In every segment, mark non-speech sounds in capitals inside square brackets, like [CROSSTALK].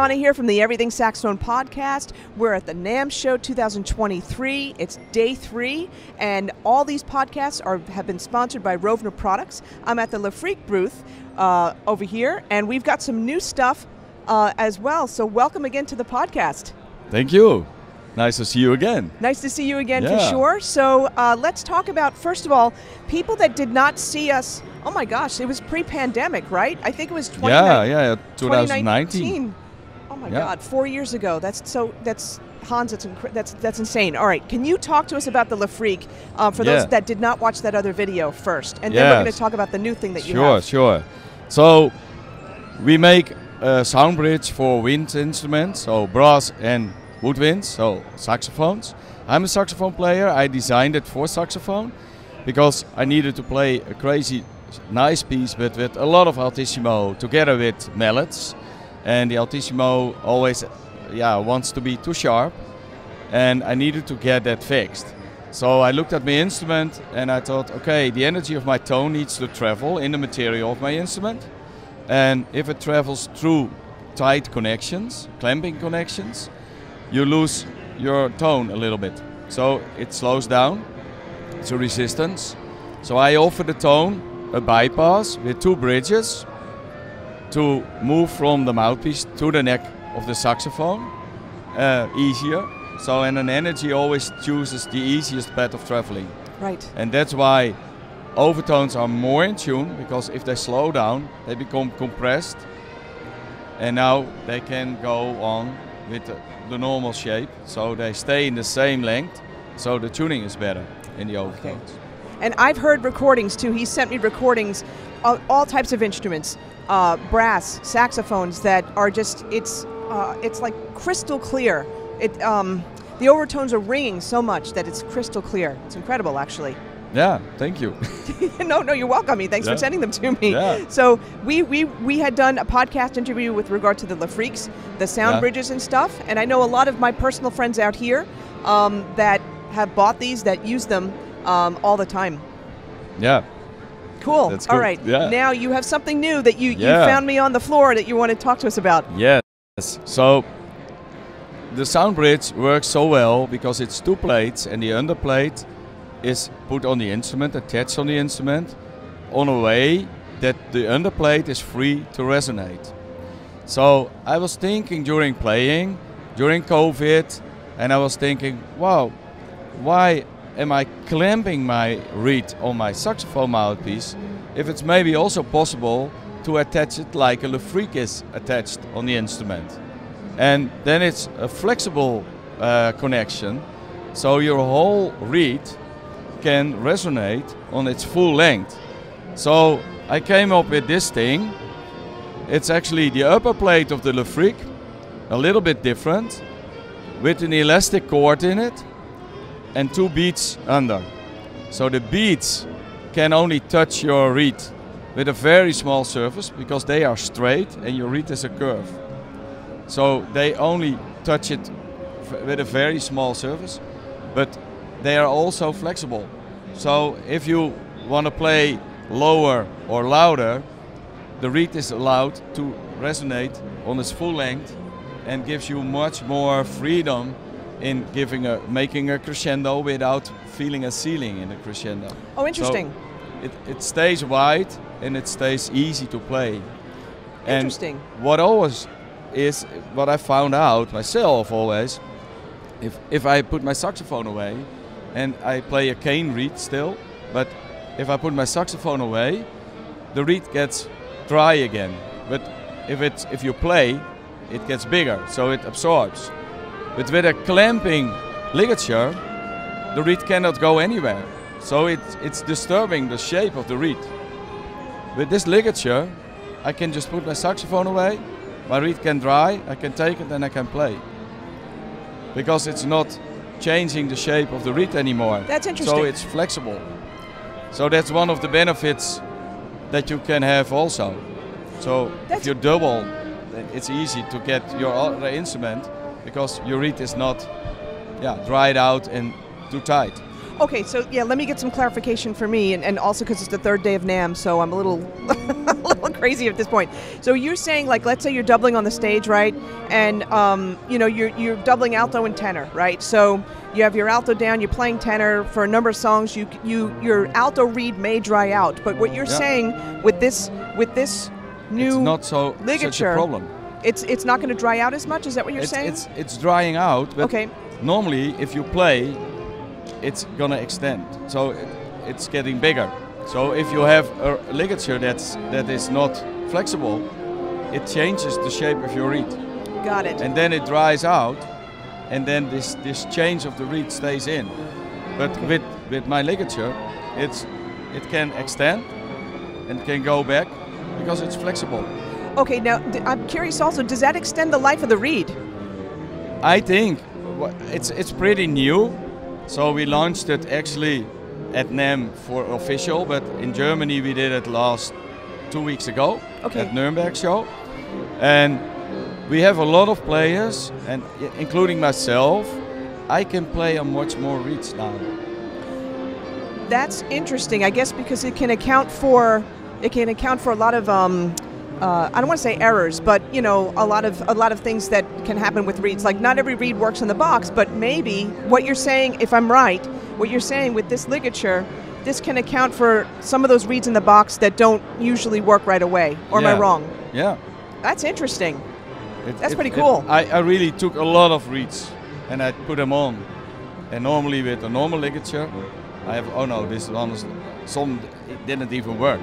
Donna here from the Everything Saxophone podcast. We're at the NAMM Show 2023. It's day three, and all these podcasts are have been sponsored by Rovner Products. I'm at the Freak booth uh, over here, and we've got some new stuff uh, as well. So, welcome again to the podcast. Thank you. Nice to see you again. Nice to see you again Yeah. for sure. So, uh, let's talk about first of all people that did not see us. Oh my gosh, it was pre-pandemic, right? I think it was 20, Yeah, yeah, 2019. 2019. Oh my Yeah. God, four years ago. That's so. That's Hans. That's incre- that's that's insane. All right, can you talk to us about the Freak uh, for those that did not watch that other video first, and then we're going to talk about the new thing that you Sure, have. sure. So we make a sound bridge for wind instruments, so brass and woodwinds, so saxophones. I'm a saxophone player. I designed it for saxophone because I needed to play a crazy nice piece but with a lot of altissimo together with mallets. And the altissimo always yeah, wants to be too sharp and I needed to get that fixed. So I looked at my instrument and I thought, okay, the energy of my tone needs to travel in the material of my instrument. And if it travels through tight connections, clamping connections, you lose your tone a little bit. So it slows down. It's a resistance. So I offer the tone a bypass with two bridges to move from the mouthpiece to the neck of the saxophone uh, easier. So and an energy always chooses the easiest path of traveling. Right. And that's why overtones are more in tune because if they slow down, they become compressed. And now they can go on with the, the normal shape. So they stay in the same length. So the tuning is better in the overtones. And I've heard recordings too. He sent me recordings of all types of instruments, uh, brass, saxophones that are just it's uh, it's like crystal clear. It um, the overtones are ringing so much that it's crystal clear. It's incredible, actually. Yeah, thank you. [LAUGHS] no, no, you're welcome. Thanks for sending them to me. Yeah. So we, we we had done a podcast interview with regard to the Lefreques, the sound Yeah. bridges and stuff, and I know a lot of my personal friends out here um, that have bought these that use them um, all the time. yeah. Cool. That's All right. Yeah. Now you have something new that you, you Yeah. found me on the floor that you want to talk to us about. Yes. So the sound bridge works so well because it's two plates and the underplate is put on the instrument, attached on the instrument, on a way that the underplate is free to resonate. So I was thinking during playing, during COVID, and I was thinking, wow, why am I clamping my reed on my saxophone mouthpiece if it's maybe also possible to attach it like a Le is attached on the instrument? And then it's a flexible uh, connection, so your whole reed can resonate on its full length. So I came up with this thing. It's actually the upper plate of the Lefreque, a little bit different, with an elastic cord in it and two beads under. So the beads can only touch your reed with a very small surface because they are straight and your reed is a curve. So they only touch it with a very small surface, but they are also flexible. So if you want to play lower or louder, the reed is allowed to resonate on its full length and gives you much more freedom in giving a making a crescendo without feeling a ceiling in a crescendo. Oh, interesting. So it, it stays wide and it stays easy to play. And Interesting. what always is what I found out myself always, if if I put my saxophone away and I play a cane reed still, but if I put my saxophone away, the reed gets dry again. But if it's if you play, it gets bigger, so it absorbs. But with a clamping ligature, the reed cannot go anywhere. So it, it's disturbing the shape of the reed. With this ligature, I can just put my saxophone away, my reed can dry, I can take it and I can play. Because it's not changing the shape of the reed anymore. That's interesting. So it's flexible. So that's one of the benefits that you can have also. So That's- if you double, it's easy to get your other instrument because your reed is not yeah, dried out and too tight. Okay, so yeah, let me get some clarification for me, and, and also because it's the third day of NAMM, so I'm a little, [LAUGHS] a little crazy at this point. So you're saying, like, let's say you're doubling on the stage, right? And um, you know, you're you're doubling alto and tenor, right? So you have your alto down, you're playing tenor for a number of songs. You you your alto reed may dry out, but what you're Yeah. saying with this with this new it's not so such ligature. a problem. It's it's not going to dry out as much. Is that what you're It's, saying? it's it's drying out, but okay. normally if you play, it's gonna extend. So it, it's getting bigger. So if you have a ligature that's that is not flexible, it changes the shape of your reed, Got it. and then it dries out, and then this this change of the reed stays in. But Okay. with with my ligature, it's it can extend and can go back because it's flexible. Okay, now I'm curious also, does that extend the life of the reed? I think it's it's pretty new. So we launched it actually at NAMM for official, but in Germany we did it last two weeks ago Okay. at Nuremberg show, and we have a lot of players, and including myself. I can play on much more reeds now. That's interesting, I guess, because it can account for it can account for a lot of um, uh, I don't want to say errors, but you know, a lot of a lot of things that can happen with reeds. Like not every reed works in the box, but maybe what you're saying, if I'm right, what you're saying with this ligature, this can account for some of those reeds in the box that don't usually work right away. Or am I wrong? Yeah, That's interesting. it- That's it- pretty it- cool. I, I really took a lot of reeds and I put them on. And normally with a normal ligature, I have oh no, this one is some didn't even work.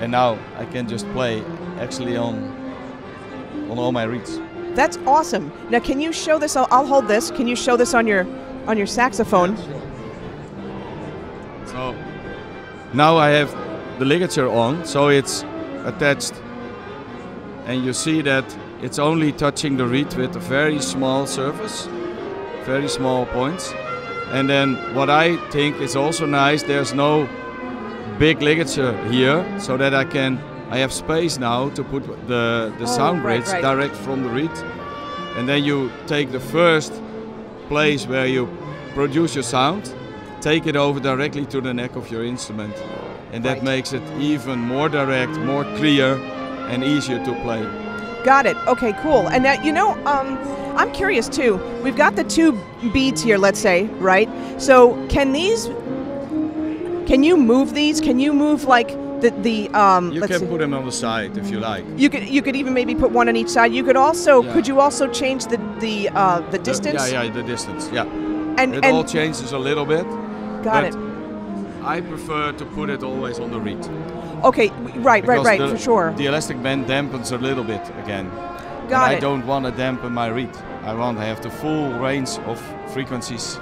And now I can just play actually on on all my reeds. That's awesome. Now, can you show this? I'll, I'll hold this. Can you show this on your on your saxophone? So now I have the ligature on, so it's attached, and you see that it's only touching the reed with a very small surface, very small points. And then what I think is also nice, there's no big ligature here, so that I can I have space now to put the the Oh, sound right, bridge right. direct from the reed, and then you take the first place where you produce your sound, take it over directly to the neck of your instrument, and that Right. makes it even more direct, more clear, and easier to play. Got it. Okay, cool. And now you know, um, I'm curious too. We've got the two beads here, let's say, right? So can these? Can you move these? Can you move like the the um? You can see. put them on the side if you like. You could you could even maybe put one on each side. You could also Yeah. could you also change the the uh, the The- distance? yeah, yeah, the distance. Yeah, And it and all changes a little bit. got it. I prefer to put it always on the reed. Okay, right, right, because right, the- for sure. The elastic band dampens a little bit again. Got it. I don't want to dampen my reed. I want to have the full range of frequencies,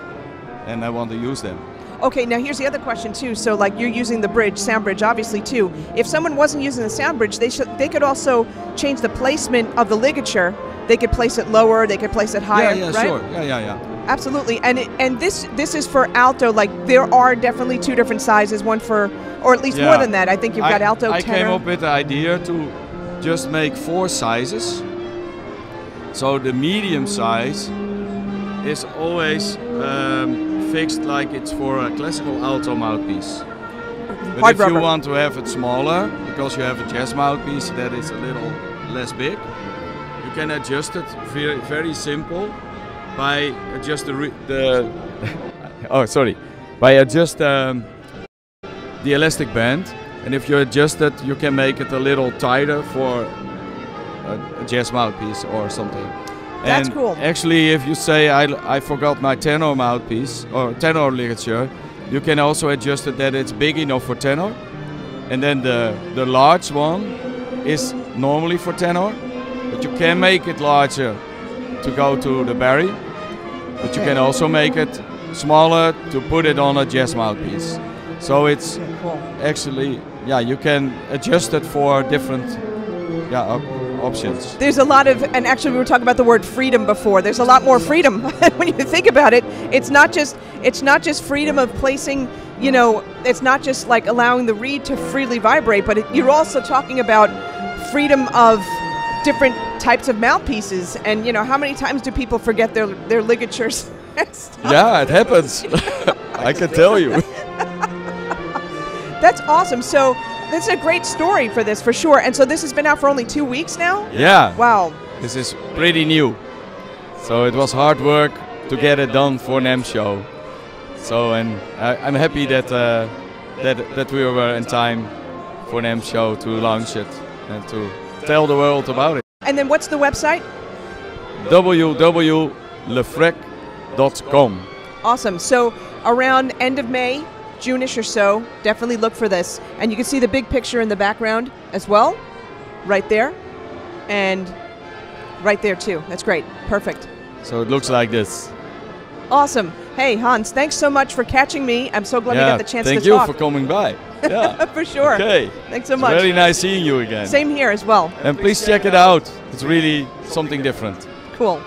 and I want to use them. Okay, now here's the other question too. So like you're using the bridge, sound bridge, obviously too. If someone wasn't using the sound bridge, they should they could also change the placement of the ligature. They could place it lower. They could place it higher. yeah, yeah, right? sure. Yeah, yeah, yeah. Absolutely. And it, and this this is for alto. Like there are definitely two different sizes. One for, or at least more than that. I think you've got I, alto, I tenor. came up with the idea to just make four sizes. So the medium size is always um, fixed like it's for a classical alto mouthpiece. But if rubber. you want to have it smaller, because you have a jazz mouthpiece that is a little less big, you can adjust it very, very simple by adjust the, the [LAUGHS] oh sorry by adjust um, the elastic band and if you adjust it you can make it a little tighter for a, a jazz mouthpiece or something That's and cool. actually if you say I, I forgot my tenor mouthpiece or tenor ligature you can also adjust it that it's big enough for tenor and then the the large one is normally for tenor but you can make it larger to go to the bari but you Okay. can also make it smaller to put it on a jazz mouthpiece so it's Okay, cool. actually yeah you can adjust it for different yeah op- options There's a lot of, and actually we were talking about the word freedom before. There's a lot more freedom [LAUGHS] when you think about it. It's not just it's not just freedom of placing. You know, it's not just like allowing the reed to freely vibrate, but it, you're also talking about freedom of different types of mouthpieces. And you know, how many times do people forget their their ligatures? [LAUGHS] yeah it happens [LAUGHS] i can tell you That's awesome. So, this is a great story for this for sure. And so this has been out for only two weeks now. Yeah. Wow. This is pretty new. So it was hard work to get it done for NAMM show. So and I, I'm happy that uh, that that we were in time for NAMM show to launch it and to tell the world about it. And then what's the website? www.lefreque.com. Awesome. So around end of May, June-ish or so, definitely look for this. And you can see the big picture in the background as well, right there, and right there too. That's great. Perfect. So it looks like this. Awesome. Hey Hans, thanks so much for catching me. I'm so glad we got the chance to see me. thank you talk. for coming by. [LAUGHS] Yeah. for sure. Okay. Thanks so It's much. Very nice seeing you again. Same here as well. And please check it out. It's really something different. Cool.